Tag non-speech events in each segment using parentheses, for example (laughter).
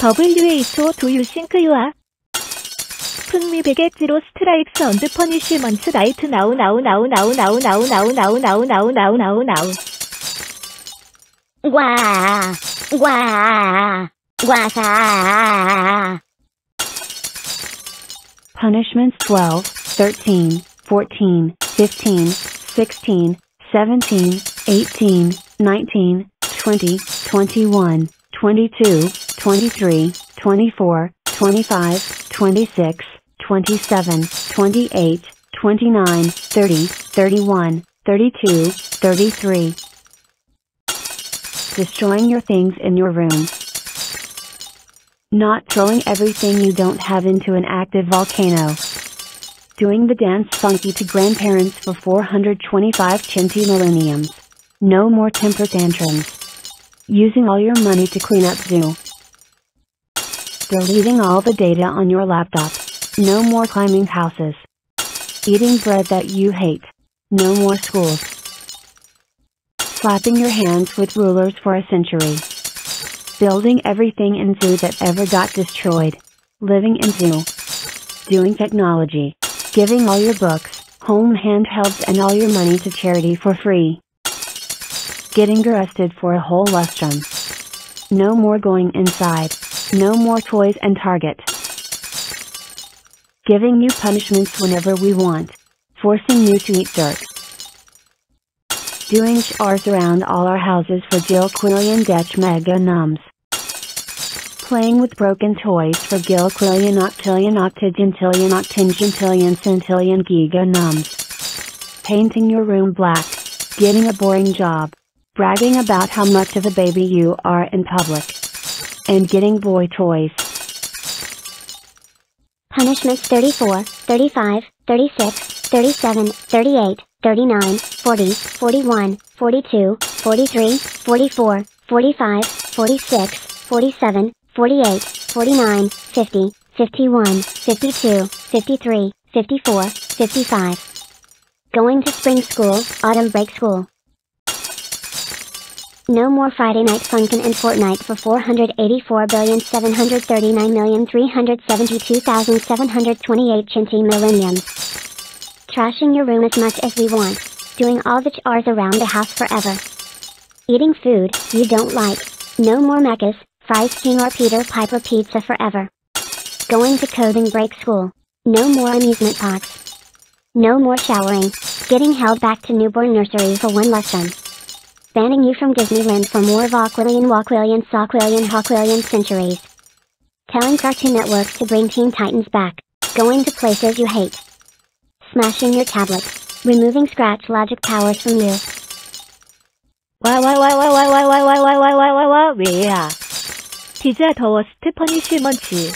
WHO do you think you are? Put me back at zero strikes and punishments right now now now now now now now now now now now now now. 와, 와, 와사. Punishments 12, 13, 14, 15, 16, 17, 18, 19, 20, 21, 22, 23, 24, 25, 26, 27, 28, 29, 30, 31, 32, 33. Destroying your things in your room. Not throwing everything you don't have into an active volcano. Doing the dance funky to grandparents for 425 chinty millenniums. No more temper tantrums. Using all your money to clean up zoo. Deleting all the data on your laptop. No more climbing houses. Eating bread that you hate. No more schools. Slapping your hands with rulers for a century. Building everything in zoo that ever got destroyed. Living in zoo. Doing technology. Giving all your books, home handhelds and all your money to charity for free. Getting arrested for a whole lustrum. No more going inside. No more toys and Target. Giving you punishments whenever we want. Forcing you to eat dirt. Doing chores around all our houses for Gil Quillian Dech Mega Nums. Playing with broken toys for Gil Quillian Octillion Octigentillion Octingentillion Centillion Giga Nums. Painting your room black. Getting a boring job. Bragging about how much of a baby you are in public and getting boy toys. Punishments 34, 35, 36, 37, 38, 39, 40, 41, 42, 43, 44, 45, 46, 47, 48, 49, 50, 51, 52, 53, 54, 55. Going to spring school, autumn break school. No more Friday Night Funkin' and Fortnite for 484,739,372,728 Chinty Millenniums. Trashing your room as much as we want. Doing all the chores around the house forever. Eating food you don't like. No more Macca's, Fries King or Peter Piper pizza forever. Going to coding break school. No more amusement parks. No more showering. Getting held back to newborn nursery for one lesson banning you from Disneyland for more Vauquillian Walquillian Sawquillian Hawquillian centuries. Telling Cartoon Network to bring Teen Titans back. Going to places you hate. Smashing your tablet. Removing scratch logic powers from you. Why why why why why why why why why why why why why 왜야? 디자 더워스트 퍼니시먼츠.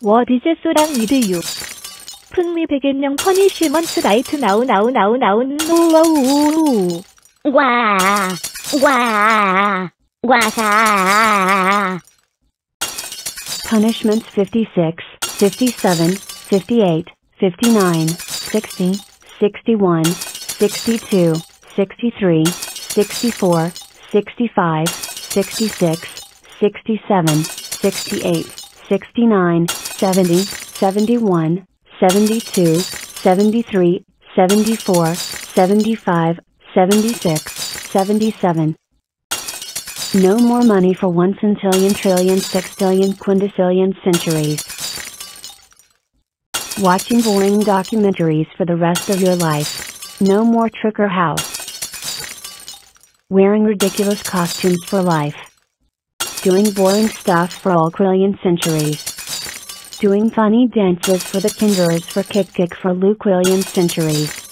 What is so wrong with you? Put me back in young punishments right now now now now no. 와, Wah, wah, wah. Punishments 56, 57, 58, 59, 60, 61, 62, 63, 64, 65, 66, 67, 68, 69, 70, 71, 72, 73, 74, 75, 76, 77. No more money for one centillion trillion sextillion quintillion centuries. Watching boring documentaries for the rest of your life. No more Tricker House. Wearing ridiculous costumes for life. Doing boring stuff for all quillion centuries. Doing funny dances for the kinders for kick kick for Luke Luquillion centuries.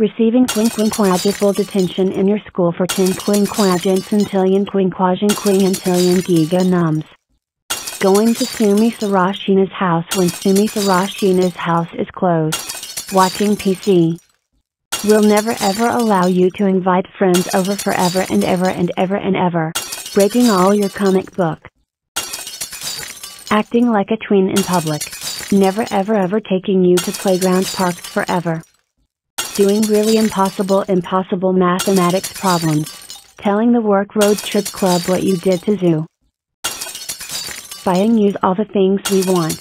Receiving quinquinquadruple detention in your school for 10 quinquagentillion quinquagenquintillion giga nums. Going to Sumi Sarashina's house when Sumi Sarashina's house is closed. Watching PC. We'll never ever allow you to invite friends over forever and ever and ever and ever. Breaking all your comic book. Acting like a tween in public. Never ever ever taking you to playground parks forever doing really impossible impossible mathematics problems. Telling the work road trip club what you did to zoo. buying use all the things we want.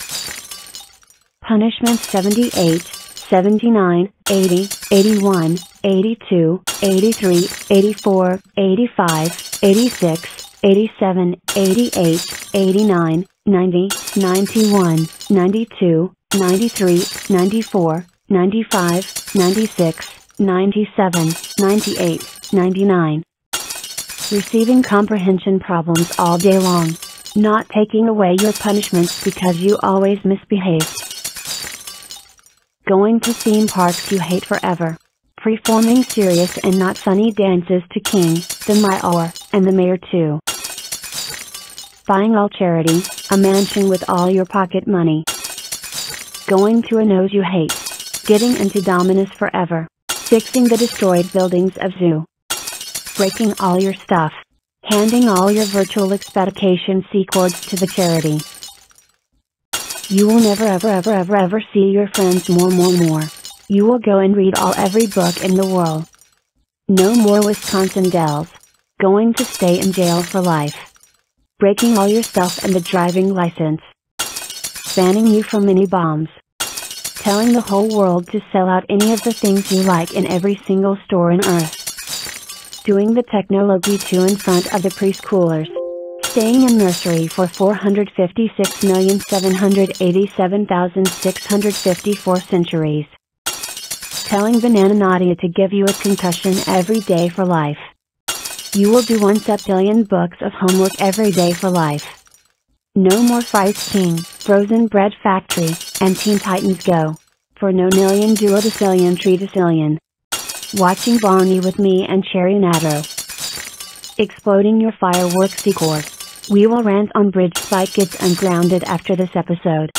Punishment 78, 79, 80, 81, 82, 83, 84, 85, 86, 87, 88, 89, 90, 91, 92, 93, 94, 95, 96, 97, 98, 99. Receiving comprehension problems all day long. Not taking away your punishments because you always misbehaved. Going to theme parks you hate forever. Performing serious and not funny dances to King, the Mayor, and the Mayor too. Buying all charity, a mansion with all your pocket money. Going to a nose you hate. Getting into Dominus forever. Fixing the destroyed buildings of zoo. Breaking all your stuff. Handing all your virtual expedication C to the charity. You will never ever ever ever ever see your friends more more more. You will go and read all every book in the world. No more Wisconsin Dells. Going to stay in jail for life. Breaking all your stuff and the driving license. Banning you from mini bombs. Telling the whole world to sell out any of the things you like in every single store in Earth. Doing the technology too in front of the preschoolers. Staying in nursery for 456,787,654 centuries. Telling Banana Nadia to give you a concussion every day for life. You will do one septillion books of homework every day for life. No more Fries King, Frozen Bread Factory, and Teen Titans Go. For no million duodecillion tridecillion. Watching Barney with me and Cherry Natto. Exploding your fireworks secord. We will rant on Bridge Spike gets ungrounded after this episode.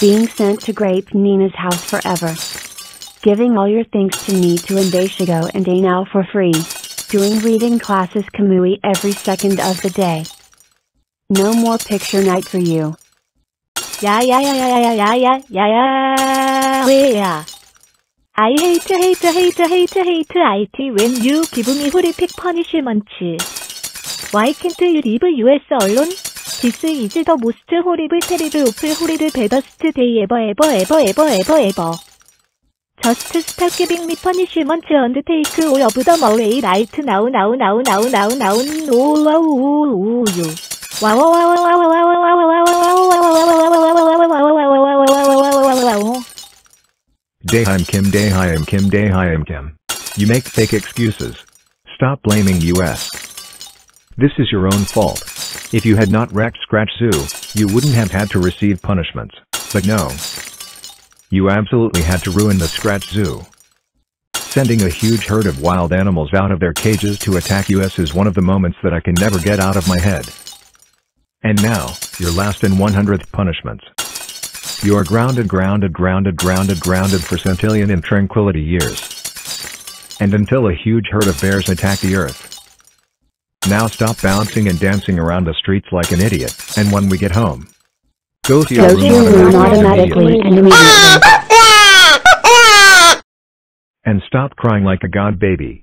Being sent to Grape Nina's house forever. Giving all your things to me to Indeshigo and A now for free. Doing reading classes Kamui every second of the day. No more picture night for you. 야야야야야야야야야야 왜야 I hate hate hate hate hate IT when you give me horrific punishment. Why can't you leave US alone? This is the most horrible terrible awful horrible baddest day ever ever ever ever ever ever. Just stop giving me punishment and take all of them away right now now now now now now no wow wow you. Wow wow wow wow Daehyum Kim Kim Daehyum Kim. You make fake excuses. Stop blaming US. This is your own fault. If you had not wrecked Scratch Zoo, you wouldn't have had to receive punishments. But no. You absolutely had to ruin the Scratch Zoo. Sending a huge herd of wild animals out of their cages to attack us is one of the moments that I can never get out of my head. And now, your last and 100th punishments. You are grounded grounded grounded grounded grounded for centillion in tranquility years. And until a huge herd of bears attack the earth. Now stop bouncing and dancing around the streets like an idiot, and when we get home, go to your Go room room automatically automatically and immediately. (laughs) and stop crying like a god baby.